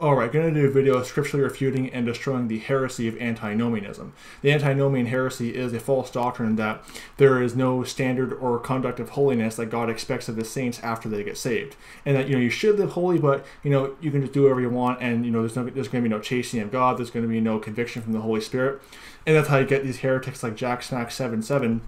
Alright, going to do a video scripturally refuting and destroying the heresy of antinomianism. The antinomian heresy is a false doctrine that there is no standard or conduct of holiness that God expects of his saints after they get saved. And that, you know, you should live holy, but, you know, you can just do whatever you want and, you know, there's, no, there's going to be no chastening of God, there's going to be no conviction from the Holy Spirit. And that's how you get these heretics like Jack Smack 77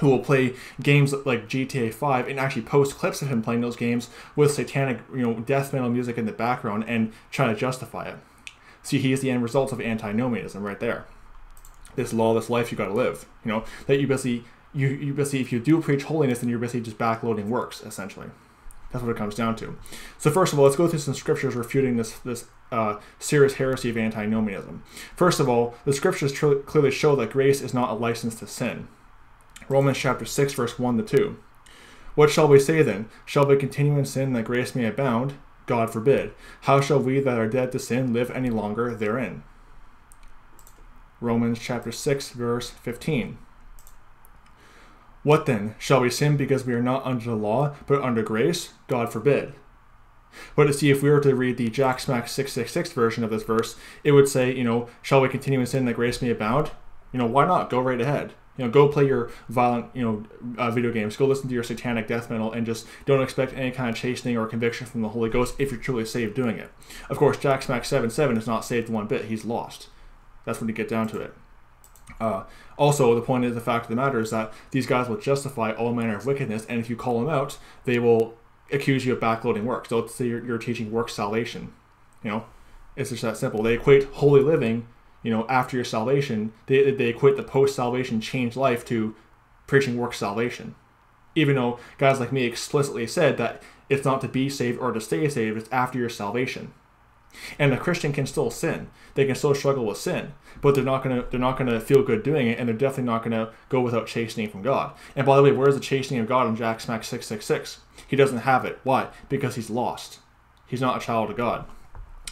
who will play games like GTA 5 and actually post clips of him playing those games with satanic, you know, death metal music in the background and try to justify it. See, he is the end result of antinomianism right there. This lawless life you got to live. You know that you basically you you basically if you do preach holiness, then you're basically just backloading works essentially. That's what it comes down to. So first of all, let's go through some scriptures refuting this this uh, serious heresy of antinomianism. First of all, the scriptures clearly show that grace is not a license to sin. Romans chapter 6, verse 1 to 2. What shall we say then? Shall we continue in sin that grace may abound? God forbid. How shall we that are dead to sin live any longer therein? Romans chapter 6, verse 15. What then? Shall we sin because we are not under the law, but under grace? God forbid. But to see if we were to read the Jack Smack 666 version of this verse, it would say, you know, shall we continue in sin that grace may abound? You know, why not? Go right ahead. You know, go play your violent, you know, uh, video games. Go listen to your satanic death metal, and just don't expect any kind of chastening or conviction from the Holy Ghost if you're truly saved doing it. Of course, Jack Smack Seven Seven is not saved one bit. He's lost. That's when you get down to it. Uh, also, the point of the fact of the matter is that these guys will justify all manner of wickedness, and if you call them out, they will accuse you of backloading works. So let's say you're, you're teaching work salvation. You know, it's just that simple. They equate holy living you know, after your salvation, they, they equate the post salvation changed life to preaching work salvation. Even though guys like me explicitly said that it's not to be saved or to stay saved, it's after your salvation. And a Christian can still sin. They can still struggle with sin, but they're not gonna they're not gonna feel good doing it, and they're definitely not gonna go without chastening from God. And by the way, where's the chastening of God in Jack Smack six six six? He doesn't have it. Why? Because he's lost. He's not a child of God.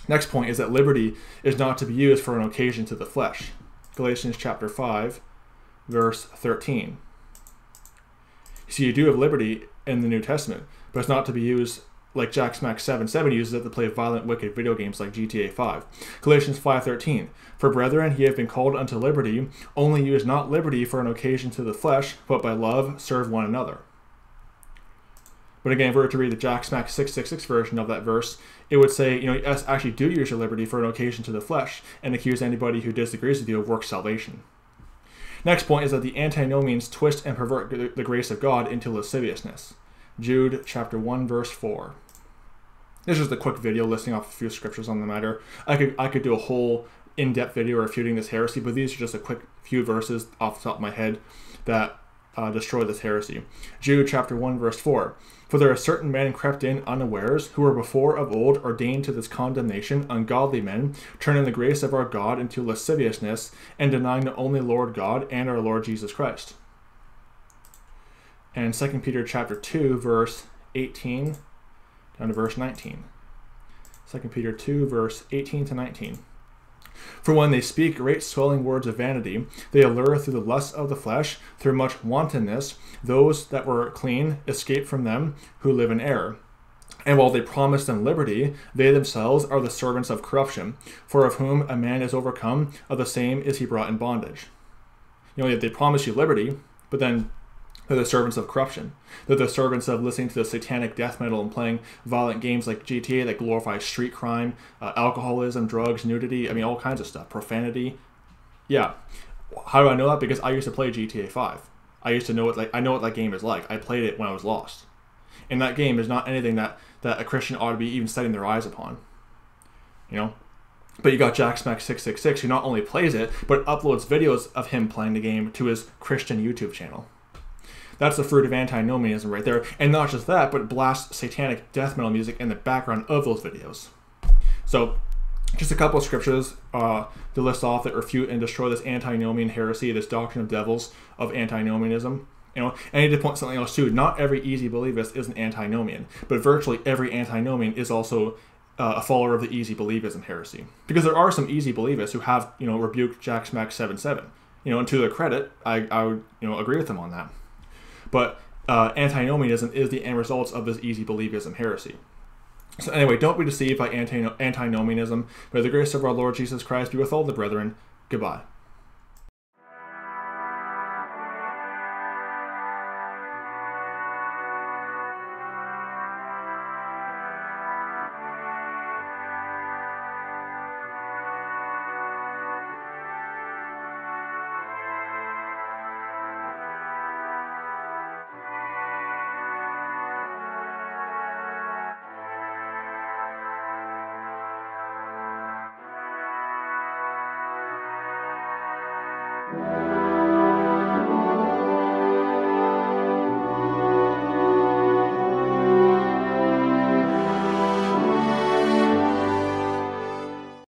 Next point is that liberty is not to be used for an occasion to the flesh. Galatians chapter 5, verse 13. You see, you do have liberty in the New Testament, but it's not to be used like Jack Smack 7 7 uses it to play violent, wicked video games like GTA 5. Galatians 5.13 For brethren, ye have been called unto liberty, only use not liberty for an occasion to the flesh, but by love serve one another. But again, if we were to read the Jack Smack 666 version of that verse, it would say, you know, yes, actually do use your liberty for an occasion to the flesh and accuse anybody who disagrees with you of work salvation. Next point is that the antinomians twist and pervert the grace of God into lasciviousness. Jude chapter 1 verse 4. This is just a quick video listing off a few scriptures on the matter. I could I could do a whole in-depth video refuting this heresy, but these are just a quick few verses off the top of my head that uh, destroy this heresy. Jude chapter 1 verse 4. For there are certain men crept in unawares, who were before of old ordained to this condemnation, ungodly men, turning the grace of our God into lasciviousness, and denying the only Lord God and our Lord Jesus Christ. And 2 Peter chapter 2, verse 18 down to verse 19. 2 Peter 2, verse 18 to 19. For when they speak great swelling words of vanity, they allure through the lust of the flesh, through much wantonness, those that were clean escape from them who live in error. And while they promise them liberty, they themselves are the servants of corruption. For of whom a man is overcome, of the same is he brought in bondage. You know, they promise you liberty, but then they're the servants of corruption. They're the servants of listening to the satanic death metal and playing violent games like GTA that glorify street crime, uh, alcoholism, drugs, nudity. I mean, all kinds of stuff. Profanity. Yeah. How do I know that? Because I used to play GTA 5. I used to know what like I know what that game is like. I played it when I was lost. And that game is not anything that that a Christian ought to be even setting their eyes upon. You know, but you got Jack Smack 666 who not only plays it, but uploads videos of him playing the game to his Christian YouTube channel. That's the fruit of antinomianism right there. And not just that, but blast satanic death metal music in the background of those videos. So, just a couple of scriptures uh, to list off that refute and destroy this antinomian heresy, this doctrine of devils of antinomianism. You know, I need to point something else too. Not every easy believist is an antinomian, but virtually every antinomian is also uh, a follower of the easy believism heresy. Because there are some easy believists who have, you know, rebuked Jack Smack 7-7. You know, and to their credit, I, I would, you know, agree with them on that. But uh, antinomianism is the end result of this easy believism heresy. So anyway, don't be deceived by anti- antinomianism. May the grace of our Lord Jesus Christ be with all the brethren. Goodbye.